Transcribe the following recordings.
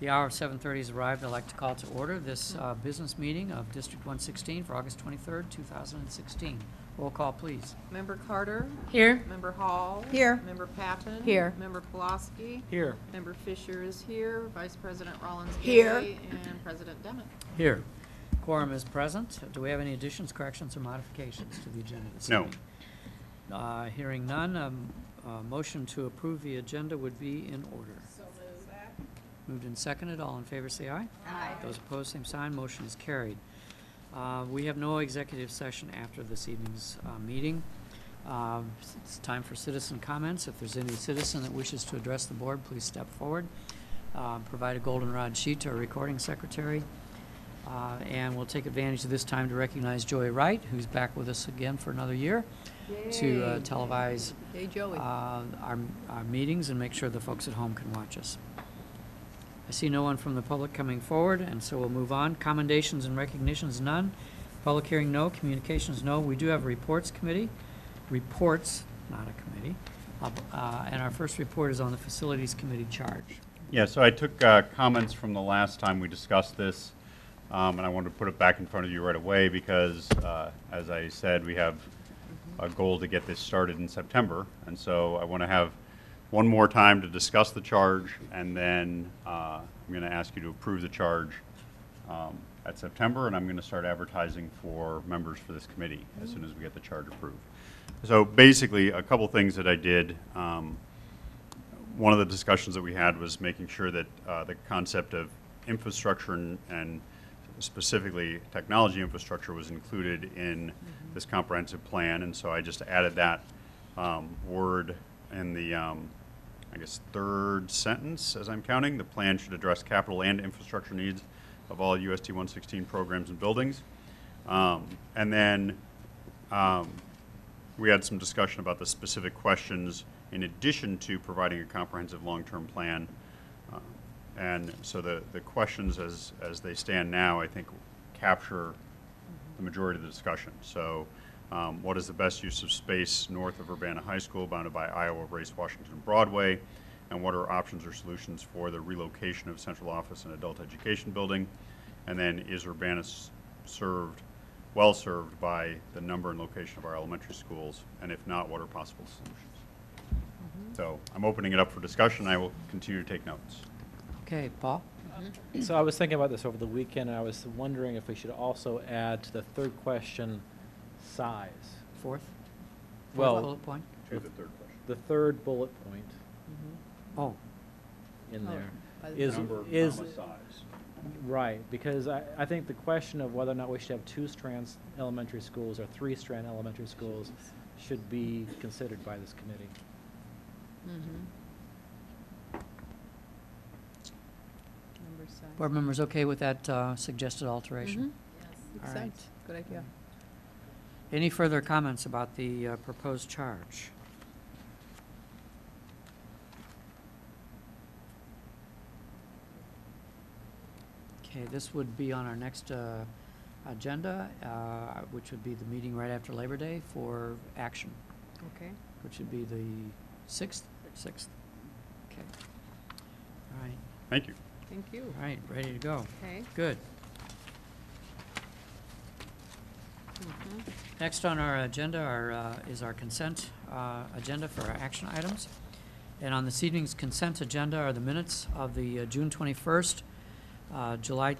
The hour of 7:30 has arrived. I'd like to call to order this uh, business meeting of District 116 for August 23rd, 2016. Roll call, please. Member Carter? Here. Member Hall? Here. Member Patton? Here. Member Pulaski? Here. Member Fisher is here, Vice President Rollins Here. And President Dimit. Here. Quorum is present. Do we have any additions, corrections, or modifications to the agenda this No. evening? Uh, Hearing none, um, uh, motion to approve the agenda would be in order. Moved and seconded. All in favor, say aye. Aye. Those opposed, same sign. Motion is carried. Uh, We have no executive session after this evening's uh, meeting. Um, It's time for citizen comments. If there's any citizen that wishes to address the board, please step forward. Uh, Provide a goldenrod sheet to our recording secretary. Uh, And we'll take advantage of this time to recognize Joey Wright, who's back with us again for another year, to uh, televise Hey, Joey. uh, our, our meetings and make sure the folks at home can watch us. I see no one from the public coming forward, and so we'll move on. Commendations and recognitions, none. Public hearing, no. Communications, no. We do have a reports committee, reports, not a committee. Uh, uh, And our first report is on the facilities committee charge. Yeah, so I took uh, comments from the last time we discussed this, um, and I wanted to put it back in front of you right away because, uh, as I said, we have a goal to get this started in September. And so I want to have one more time to discuss the charge, and then uh, I'm going to ask you to approve the charge um, at September, and I'm going to start advertising for members for this committee as soon as we get the charge approved. So basically, a couple things that I did. um, one of the discussions that we had was making sure that uh, the concept of infrastructure and, and specifically technology infrastructure was included in this comprehensive plan, and so I just added that um, word in the, um, I guess, third sentence, as I'm counting. The plan should address capital and infrastructure needs of all USD 116 programs and buildings. Um, and then um, we had some discussion about the specific questions in addition to providing a comprehensive long-term plan. Uh, And so the, the questions as, as they stand now, I think, capture the majority of the discussion. So um, what is the best use of space north of Urbana High School bounded by Iowa, Race, Washington, and Broadway? And what are options or solutions for the relocation of central office and adult education building? And then is Urbana served, well-served by the number and location of our elementary schools? And if not, what are possible solutions? So I'm opening it up for discussion. I will continue to take notes. Okay, Paul? So I was thinking about this over the weekend, and I was wondering if we should also add to the third question, size. Fourth? Fourth Well- bullet point? To the third question. The third bullet point Oh, in Oh, there by the is, Number, is, comma, size. right, because I, I think the question of whether or not we should have two strands elementary schools or three strand elementary schools should be considered by this committee. Number size. board members okay with that uh, suggested alteration? Mhm. Makes All right. sense. Good idea. Any further comments about the uh, proposed charge? Okay, this would be on our next uh, agenda, uh, which would be the meeting right after Labor Day for action, Okay. which would be the 6th? 6th. Okay. All right, Thank you. Thank you. all right, ready to go. Okay. Good. Mhm. Next on our agenda are, uh, is our consent uh, agenda for our action items. And on this evening's consent agenda are the minutes of the uh, June 21st, uh, July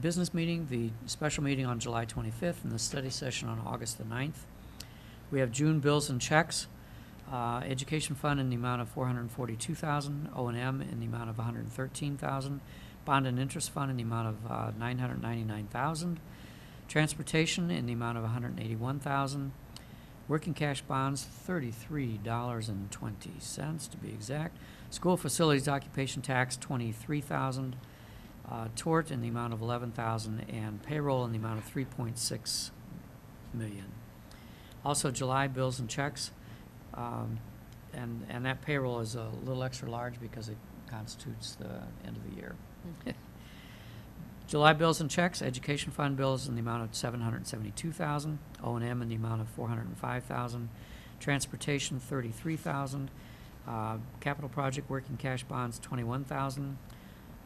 business meeting, the special meeting on July 25th, and the study session on August the 9th. We have June bills and checks, uh, education fund in the amount of 442,000, O&M in the amount of 113,000, bond and interest fund in the amount of uh, 999,000, Transportation in the amount of 181,000. Working cash bonds, $33.20 to be exact. School facilities occupation tax, 23,000. Uh, Tort in the amount of 11,000 and payroll in the amount of 3.6 million. Also, July bills and checks, um, and, and that payroll is a little extra large because it constitutes the end of the year. July bills and checks, education fund bills in the amount of seven hundred and seventy-two thousand, O and M in the amount of four hundred and five thousand, transportation thirty-three thousand, uh, capital project working cash bonds twenty-one thousand,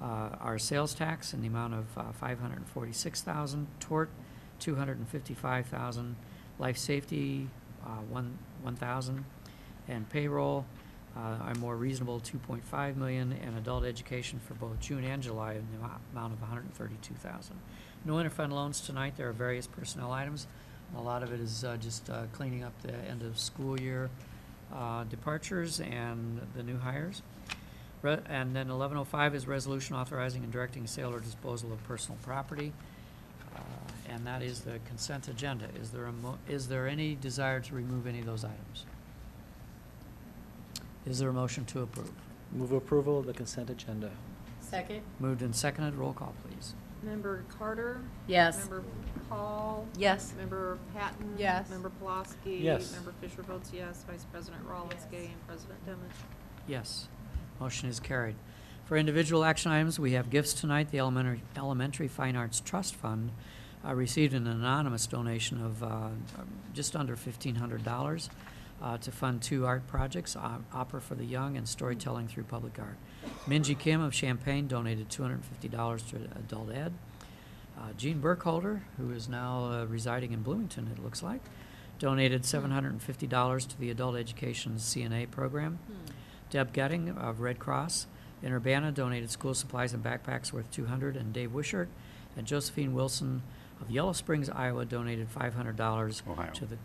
uh, our sales tax in the amount of uh, 546,000, tort, 255,000, life safety, uh, one 1,000, and payroll, uh, are more reasonable, 2.5 million, and adult education for both June and July in the amount of 132,000. No interfund loans tonight. There are various personnel items. A lot of it is uh, just uh, cleaning up the end of school year uh, departures and the new hires. Re- And then 1105 is resolution authorizing and directing sale or disposal of personal property. Uh, And that is the consent agenda. Is there a, is there any desire to remove any of those items? Is there a motion to approve? Move approval of the consent agenda. Second? Moved and seconded, roll call, please. Member Carter? Yes. Member Hall? Yes. Member Patton? Yes. Member Pulaski? Yes. Member Fisher votes yes. Vice President Rollins Gay and President Dimit. Yes, motion is carried. For individual action items, we have gifts tonight. The Elementary, Elementary Fine Arts Trust Fund uh, received an anonymous donation of uh, just under fifteen hundred dollars uh, to fund two art projects, uh, Opera for the Young and Storytelling Through Public Art. Minji Kim of Champaign donated two hundred and fifty dollars to adult ed. Uh, Gene Burkholder, who is now uh, residing in Bloomington, it looks like, donated seven hundred and fifty dollars to the Adult Education CNA program. Deb Getting of Red Cross in Urbana donated school supplies and backpacks worth 200, and Dave Wishart and Josephine Wilson of Yellow Springs, Iowa donated five hundred dollars Ohio. to the,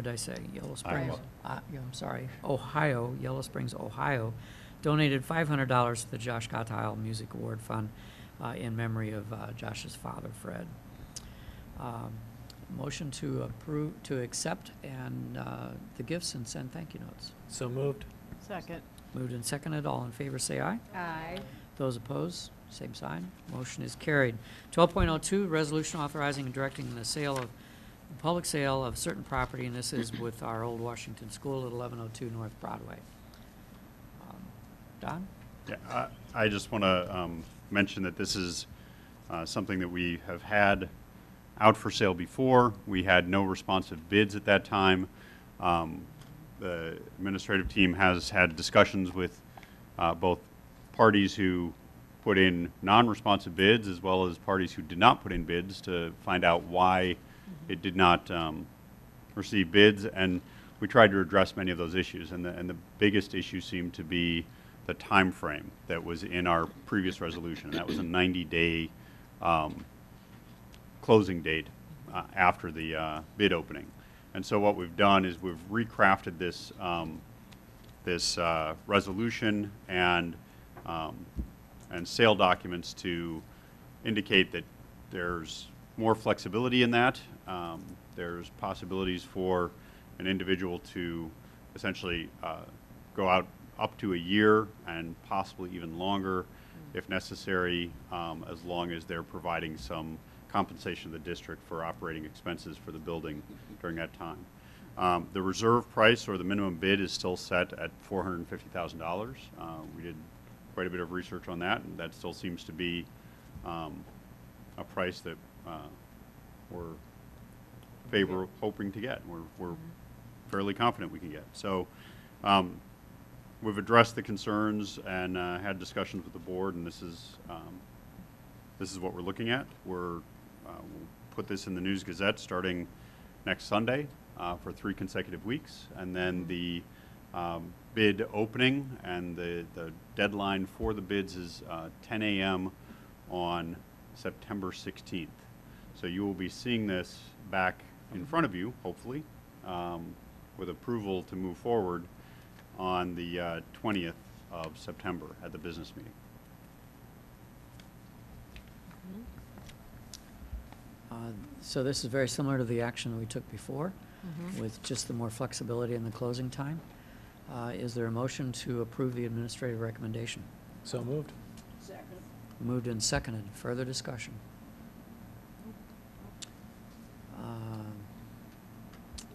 what'd I say, Yellow Springs? Iowa. Uh, yeah, I'm sorry, Ohio, Yellow Springs, Ohio, donated five hundred dollars to the Josh Gottheil Music Award Fund uh, in memory of uh, Josh's father, Fred. Um, Motion to approve, to accept and uh, the gifts and send thank you notes. So moved. Second. Moved and seconded, all in favor say aye. Aye. Those opposed, same sign. Motion is carried. Twelve point oh two, resolution authorizing and directing the sale of, public sale of certain property, and this is with our old Washington School at eleven oh two North Broadway. Um, Don? Yeah, I, I just want to mention that this is uh, something that we have had out for sale before. We had no responsive bids at that time. Um, The administrative team has had discussions with uh, both parties who put in non-responsive bids as well as parties who did not put in bids to find out why it did not um, receive bids. And we tried to address many of those issues. And the, and the biggest issue seemed to be the time frame that was in our previous resolution. And that was a 90-day um, closing date uh, after the uh, bid opening. And so what we've done is we've recrafted this, um, this uh, resolution and, um, and sale documents to indicate that there's more flexibility in that. Um, There's possibilities for an individual to essentially uh, go out up to a year and possibly even longer if necessary, um, as long as they're providing some compensation to the district for operating expenses for the building during that time. Um, The reserve price or the minimum bid is still set at $450,000. Uh, We did quite a bit of research on that, and that still seems to be um, a price that uh, we're favor, hoping to get. We're, we're fairly confident we can get. So um, we've addressed the concerns and uh, had discussions with the board, and this is, um, this is what we're looking at. We're, uh, we'll put this in the News Gazette starting next Sunday uh, for three consecutive weeks. And then the um, bid opening and the, the deadline for the bids is uh, 10 a.m. on September 16th. So you will be seeing this back in front of you, hopefully, um, with approval to move forward on the uh, 20th of September at the business meeting. Uh, So this is very similar to the action that we took before, with just the more flexibility in the closing time. Uh, Is there a motion to approve the administrative recommendation? So moved. Moved and seconded. Further discussion?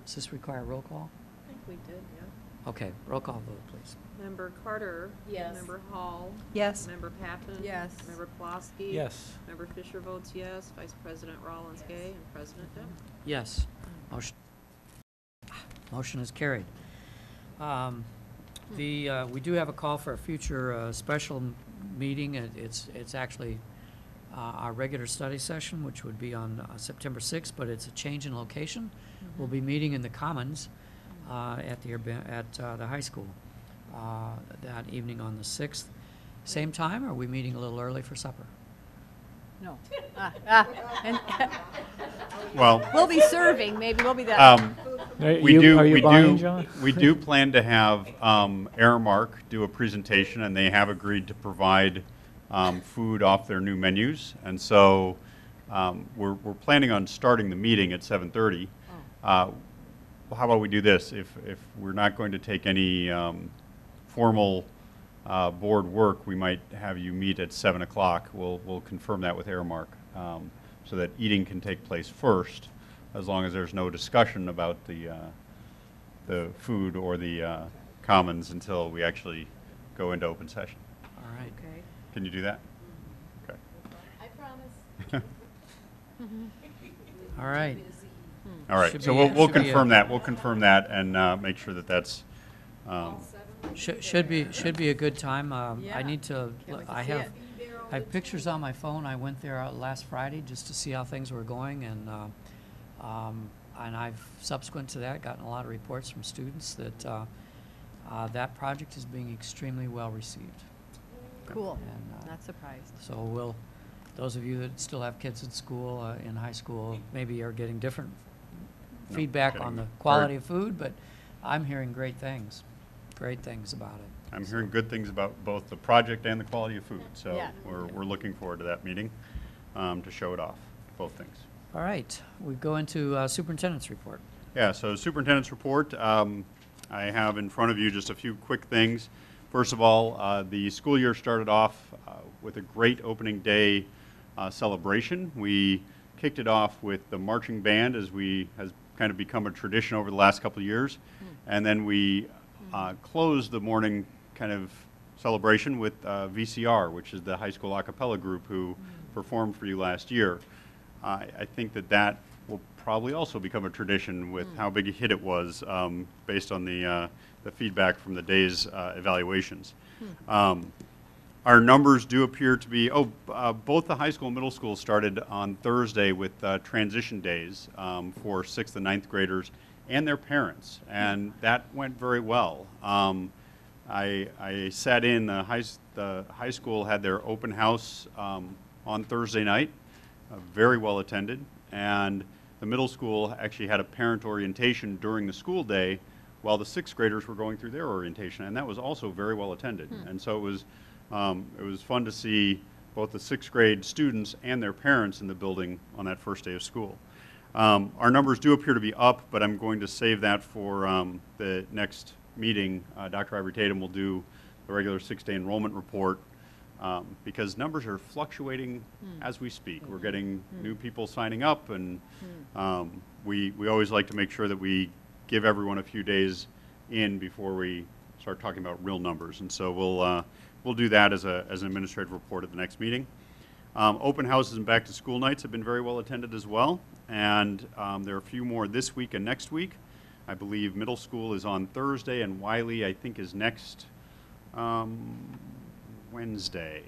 Does this require roll call? I think we did, yeah. Okay, roll call vote, please. Member Carter? Yes. Member Hall? Yes. Member Patton? Yes. Member Pulaski? Yes. Member Fisher votes yes. Vice President Rollins Gay and President Dimit. Yes. Motion, motion is carried. Um, The, uh, we do have a call for a future uh, special meeting. It- It's, it's actually uh, our regular study session, which would be on uh, September 6th, but it's a change in location. We'll be meeting in the Commons uh, at the, urban- at uh, the high school uh, that evening on the 6th. Same time, or are we meeting a little early for supper? No. Ah, ah, and Well, We'll be serving, maybe we'll be the. um, Are we you- do, Are you we buying, do, John? we do plan to have um, Aramark do a presentation, and they have agreed to provide um, food off their new menus. And so um, we're, we're planning on starting the meeting at 7:30. Uh, well, How about we do this? If, if we're not going to take any um, formal uh, board work, we might have you meet at 7 o'clock. We'll, we'll confirm that with Aramark um, so that eating can take place first, as long as there's no discussion about the, uh, the food or the uh, commons until we actually go into open session. All right. Okay. Can you do that? Okay. I promise. All right. All right, Should so be- we'll, we'll should be a- confirm that, we'll confirm that and uh, make sure that that's, um, Should, should be, should be a good time. Um, I Yeah. need to, Can't wait to I see have, it. I have pictures on my phone. I went there uh, last Friday just to see how things were going and, uh, um, and I've subsequent to that gotten a lot of reports from students that, uh, uh, that project is being extremely well received. Cool. And, uh, Not surprised. So we'll, those of you that still have kids in school, uh, in high school, maybe are getting different No feedback on kidding. the Very- quality of food, but I'm hearing great things, great things about it. I'm hearing good things about both the project and the quality of food. So Yeah. we're, we're looking forward to that meeting um, to show it off, both things. All right, we go into uh, superintendent's report. Yeah, so superintendent's report, um, I have in front of you just a few quick things. First of all, uh, the school year started off uh, with a great opening day uh, celebration. We kicked it off with the marching band, as we, has kind of become a tradition over the last couple of years. And then we uh, closed the morning kind of celebration with uh, VCR, which is the high school a cappella group who performed for you last year. I, I think that that probably also become a tradition with how big a hit it was, um, based on the, uh, the feedback from the day's uh, evaluations. Um, our numbers do appear to be, oh, uh, both the high school and middle school started on Thursday with uh, transition days um, for sixth and ninth graders and their parents, and that went very well. Um, I, I sat in, the high, the high school had their open house um, on Thursday night, uh, very well attended, and the middle school actually had a parent orientation during the school day while the sixth graders were going through their orientation, and that was also very well attended. And so it was, um, it was fun to see both the sixth grade students and their parents in the building on that first day of school. Um, Our numbers do appear to be up, but I'm going to save that for um, the next meeting. Uh, Dr. Ivory Tatum will do the regular six-day enrollment report um, because numbers are fluctuating as we speak. We're getting new people signing up, and um, we, we always like to make sure that we give everyone a few days in before we start talking about real numbers. And so we'll, uh, we'll do that as a, as an administrative report at the next meeting. Um, Open houses and back-to-school nights have been very well attended as well, and um, there are a few more this week and next week. I believe middle school is on Thursday, and Wiley, I think, is next um, Wednesday.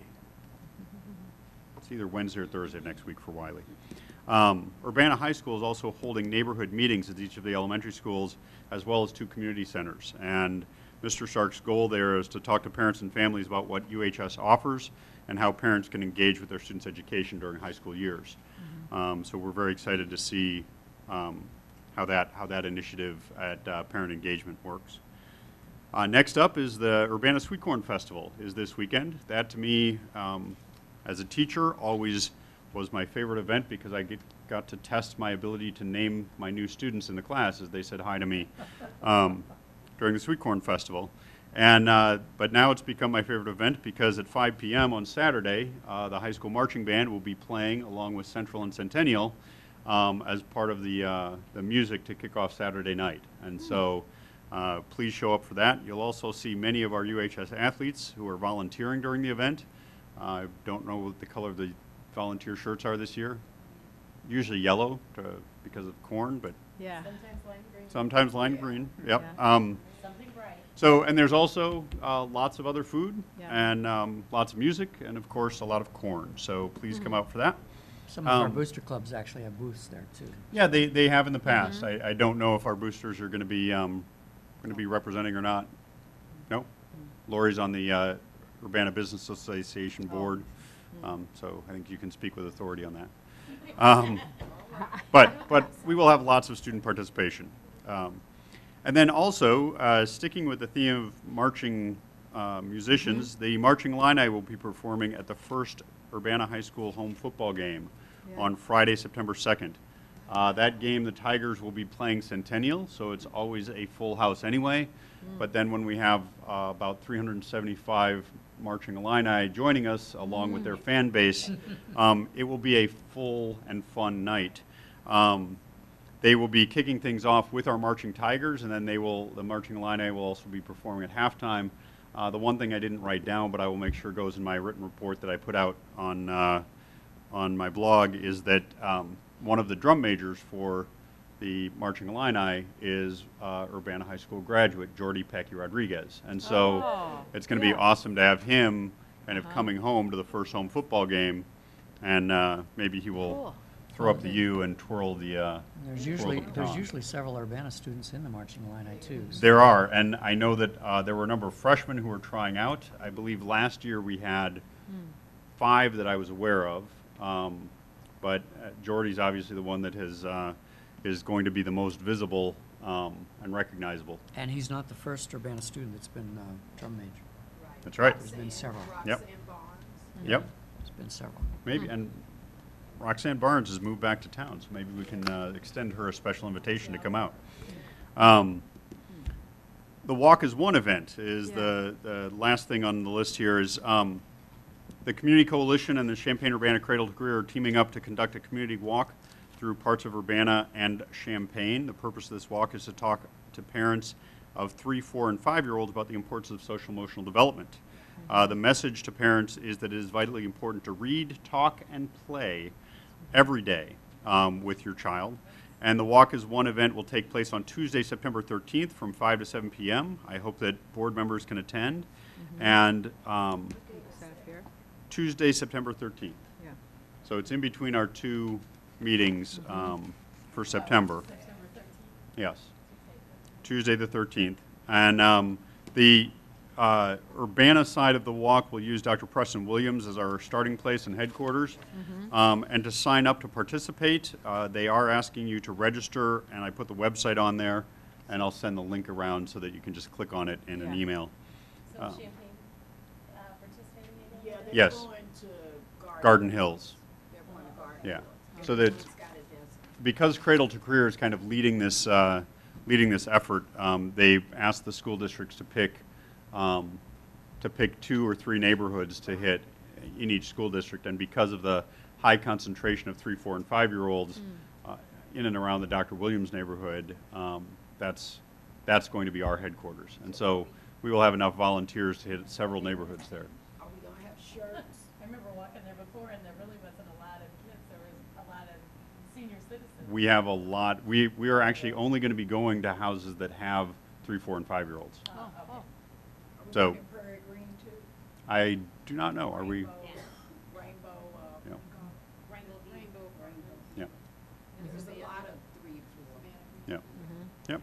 It's either Wednesday or Thursday of next week for Wiley. Um, Urbana High School is also holding neighborhood meetings at each of the elementary schools, as well as two community centers. And Mr. Shark's goal there is to talk to parents and families about what UHS offers and how parents can engage with their students' education during high school years. Um, so we're very excited to see um, how that how that initiative at uh, parent engagement works. Uh, next up is the Urbana Sweet Corn Festival is this weekend. That to me, um, as a teacher, always was my favorite event because I get, got to test my ability to name my new students in the class as they said hi to me um, during the Sweet Corn Festival. And, uh, but now it's become my favorite event because at 5 p.m. on Saturday, uh, the high school marching band will be playing along with Central and Centennial um, as part of the, uh, the music to kick off Saturday night. And so uh, please show up for that. You'll also see many of our UHS athletes who are volunteering during the event. I don't know what the color of the volunteer shirts are this year. Usually yellow to, because of corn, but Yeah. Sometimes lime green. sometimes lime green, yep. Yeah. Um, Something bright. So, and there's also uh, lots of other food Yeah. and um, lots of music and of course a lot of corn. So please Mm-hmm. come out for that. Some of our Um, booster clubs actually have booths there, too. Yeah, they, they have in the past. Mm-hmm. I, I don't know if our boosters are going to be um, going to be representing or not. No. Lori's on the uh, Urbana Business Association Oh. board, um, so I think you can speak with authority on that. Um, but but we will have lots of student participation. Um, and then also, uh, sticking with the theme of marching uh, musicians, the Marching Illini will be performing at the first Urbana High School home football game Yeah. on Friday, September 2nd. Uh, that game, the Tigers will be playing Centennial, so it's always a full house anyway. But then when we have uh, about 375 marching Illini joining us, along with their fan base, um, it will be a full and fun night. Um, they will be kicking things off with our marching Tigers, and then they will, the marching Illini will also be performing at halftime. Uh, the one thing I didn't write down, but I will make sure goes in my written report that I put out on, uh, on my blog, is that um, one of the drum majors for the marching Illini is uh, Urbana High School graduate Jordy Pecky Rodriguez. And so Oh, it's going to be awesome to have him kind of Uh-huh. coming home to the first home football game, and uh, maybe he will Cool. throw up the U and twirl the. Uh, There's twirl usually, the there's usually several Urbana students in the marching Illini, too. so- There are, and I know that uh, there were a number of freshmen who were trying out. I believe last year we had Hmm. five that I was aware of, um, but uh, Jordy's obviously the one that has uh, is going to be the most visible um, and recognizable. And he's not the first Urbana student that's been uh, drum major. That's right. There's been several. Yep. Roxanne Barnes. Yep. There's been several. Maybe, and Roxanne Barnes has moved back to town, so maybe we can uh, extend her a special invitation to come out. Um, The walk is one event, is the, the last thing on the list here is, um, the Community Coalition and the Champaign-Urbana Cradle to Career are teaming up to conduct a community walk through parts of Urbana and Champaign. The purpose of this walk is to talk to parents of three, four, and five-year-olds about the importance of social emotional development. Uh, the message to parents is that it is vitally important to read, talk, and play every day um, with your child. And the Walk is One event will take place on Tuesday, September 13th from 5 to 7 p.m. I hope that board members can attend. And um, Is that up here? Tuesday, September 13th. Yeah. So it's in between our two meetings um, for September. September. Yes. Tuesday, the 13th. And um, the uh, Urbana side of the walk will use Dr. Preston Williams as our starting place and headquarters. Um, And to sign up to participate, uh, they are asking you to register, and I put the website on there, and I'll send the link around so that you can just click on it in an email. So Uh, they're Yes. going to Garden. Garden Hills. They're going to Garden. Yeah. Hills. So that- It's got it as- because Cradle to Career is kind of leading this, uh, leading this effort, um, they've asked the school districts to pick, um, to pick two or three neighborhoods to hit in each school district. And because of the high concentration of three, four, and five-year-olds uh, in and around the Dr. Williams neighborhood, um, that's, that's going to be our headquarters. And so we will have enough volunteers to hit several neighborhoods there. Are we have? I remember walking there before and there really wasn't a lot of kids, there was a lot of senior citizens. We have a lot, we, we are actually only going to be going to houses that have three, four, and five-year-olds. Oh, okay. Are we So- looking Prairie Green too? I do not know, are we? Rainbow, Rainbow, uh, Yeah. Rainbow, Rainbow, Rainbow. Yeah, There's a lot of three, four. yeah, yep.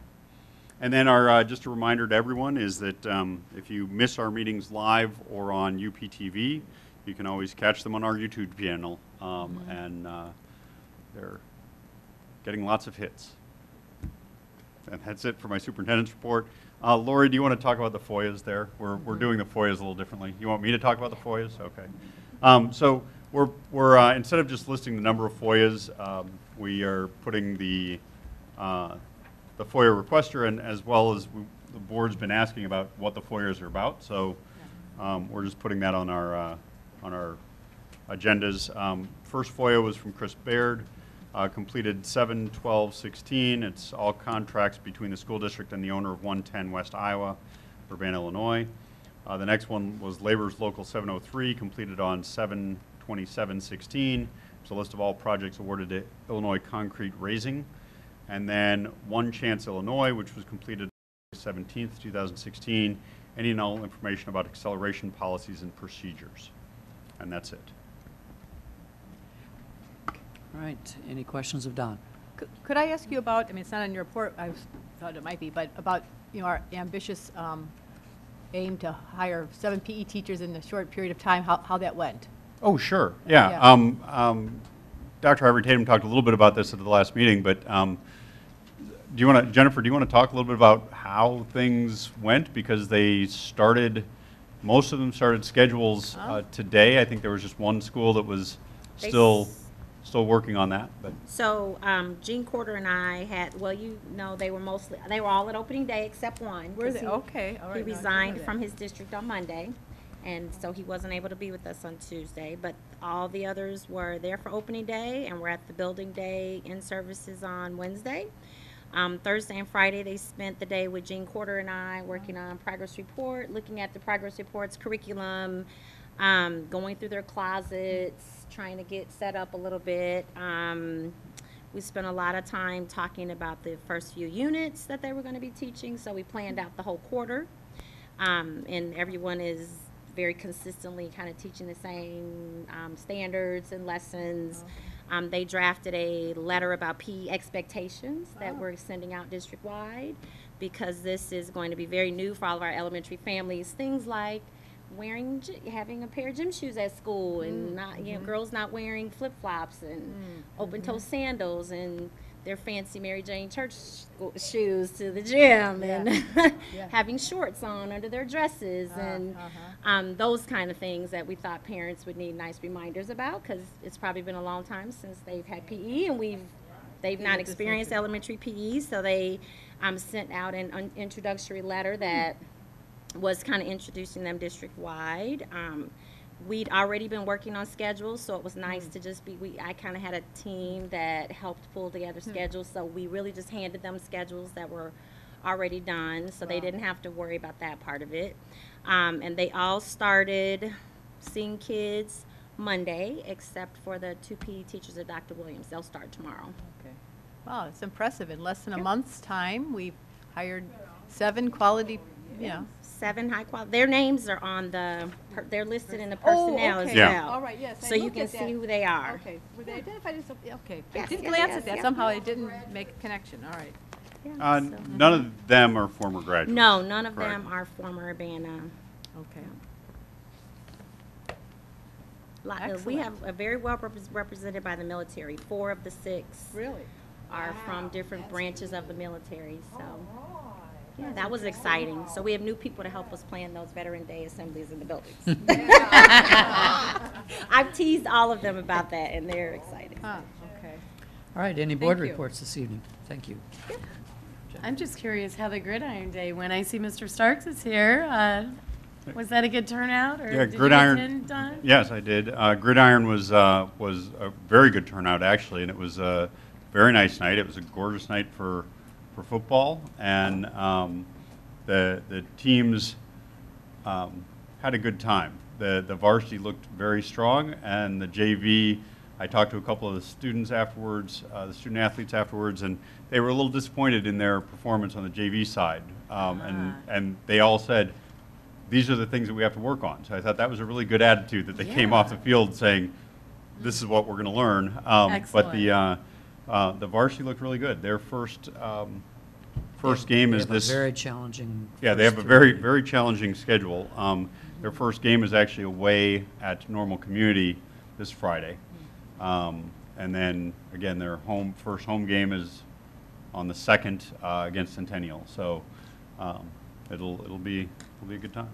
And then our, uh, just a reminder to everyone is that um, if you miss our meetings live or on UPTV, you can always catch them on our YouTube channel. Um, And uh, they're getting lots of hits. And that's it for my superintendent's report. Uh, Lori, do you want to talk about the FOIAs there? We're, we're doing the FOIAs a little differently. You want me to talk about the FOIAs? Okay. Um, so we're, we're, uh, instead of just listing the number of FOIAs, um, we are putting the, uh, the FOIA requester and as well as we, the board's been asking about what the FOIAs are about. So, um, we're just putting that on our, uh, on our agendas. Um, First FOIA was from Chris Baird, uh, completed 7/12/16. It's all contracts between the school district and the owner of 110 West Iowa, Urbana, Illinois. Uh, The next one was Labor's Local 703, completed on 7/27/16. It's a list of all projects awarded to Illinois Concrete Raising. And then One Chance Illinois, which was completed seventeenth, two thousand sixteen. Any and all information about acceleration policies and procedures. And that's it. All right, any questions of Don? Could- Could I ask you about, I mean, it's not in your report, I was- thought it might be, but about, you know, our ambitious um, aim to hire seven PE teachers in a short period of time, how, how that went? Oh, sure, yeah. Yeah. Um, um, Dr. Harvey Tatum talked a little bit about this at the last meeting, but um, do you want to, Jennifer, do you want to talk a little bit about how things went? Because they started, most of them started schedules uh, today. I think there was just one school that was They still, s- still working on that, but, So, um, Gene Quarter and I had, well, you know, they were mostly, they were all at opening day except one. Were 'cause they? he- Okay, all right, He no, I didn't know resigned that. from his district on Monday, and so he wasn't able to be with us on Tuesday. But all the others were there for opening day, and we're at the building day in services on Wednesday. Um, Thursday and Friday, they spent the day with Gene Quarter and I working on progress report, looking at the progress reports, curriculum, um, going through their closets, trying to get set up a little bit. Um, we spent a lot of time talking about the first few units that they were going to be teaching, so we planned out the whole quarter. Um, and everyone is very consistently kind of teaching the same um, standards and lessons. Um, they drafted a letter about PE expectations that we're sending out district-wide because this is going to be very new for all of our elementary families. Things like wearing, having a pair of gym shoes at school and not, you know, girls not wearing flip-flops and open-toe sandals and their fancy Mary Jane church shoes to the gym and Yeah. having shorts on under their dresses and um, those kind of things that we thought parents would need nice reminders about because it's probably been a long time since they've had PE and we've they've not experienced elementary PE, so they um, sent out an un- introductory letter that was kind of introducing them district wide. Um, we'd already been working on schedules, so it was nice to just be. We I kind of had a team that helped pull together schedules, so we really just handed them schedules that were already done, so they didn't have to worry about that part of it. Um, and they all started seeing kids Monday, except for the two PE teachers at Dr. Williams. They'll start tomorrow. Okay. Wow, it's impressive. In less than a month's time, we've hired seven quality, you know. Seven high quality. Their names are on the. Per, they're listed in the Oh, personnel as okay. Yeah. well. All right, yes. I So you looked can at that. see who they are. Okay, were they identified as, a- okay. I Yes, did yes, glance yes, at that, yes. somemeho I didn't make a connection, all right. Yeah, uh, so- none of them are former graduates. No, none of Correct. them are former Urbana. Okay. Lot- uh, We Excellent. have a very well repres- represented by the military. Four of the six Really? are from different branches of the military, so. Yeah, that was exciting. So we have new people to help us plan those Veteran Day assemblies in the buildings. I've teased all of them about that, and they're excited. Huh, okay. All right, any board Thank you. reports this evening? Thank you. I'm just curious how the Gridiron Day went. I see Mr. Starks is here. Uh, Was that a good turnout, or Yeah, did you Gridiron- attend, Don? Yes, I did. Uh, Gridiron was, uh, was a very good turnout, actually, and it was a very nice night. It was a gorgeous night for, for football, and um, the, the teams um, had a good time. The, the varsity looked very strong, and the JV, I talked to a couple of the students afterwards, uh, the student athletes afterwards, and they were a little disappointed in their performance on the JV side. Um, and, and they all said, these are the things that we have to work on. So I thought that was a really good attitude that they came off the field saying, this is what we're going to learn. Um, But the, uh, uh, the varsity looked really good. Their first, um, first game They is have a this. Very challenging. Yeah, they have a first two. very, very challenging schedule. Um, Their first game is actually away at Normal Community this Friday. Um, And then, again, their home, first home game is on the second uh, against Centennial. So um, it'll, it'll be, it'll be a good time.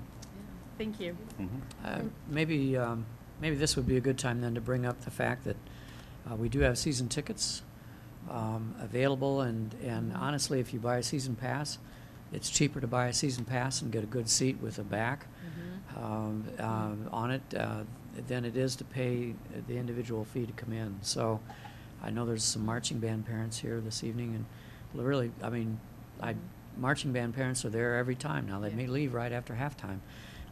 Thank you. Mhm. Uh, Maybe, um, maybe this would be a good time then to bring up the fact that uh, we do have season tickets um, available, and, and honestly, if you buy a season pass, it's cheaper to buy a season pass and get a good seat with a back um, um, on it uh, than it is to pay the individual fee to come in. So I know there's some marching band parents here this evening, and really, I mean, I, marching band parents are there every time now. They may leave right after halftime.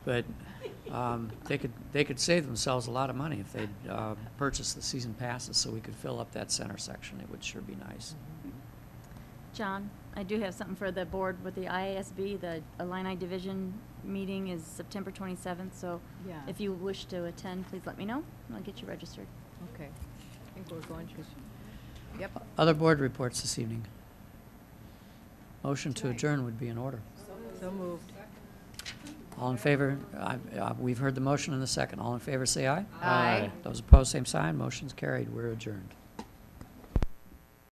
But um, they could, they could save themselves a lot of money if they'd uh, purchase the season passes so we could fill up that center section. It would sure be nice. John, I do have something for the board with the IASB. The Illini Division meeting is September 27th, so Yeah. if you wish to attend, please let me know, and I'll get you registered. Okay. I think we're going to. Yep. Other board reports this evening? Motion to adjourn would be in order. So moved. All in favor, I- uh, we've heard the motion in the second. All in favor, say aye. Aye. Those opposed, same sign. Motion's carried. We're adjourned.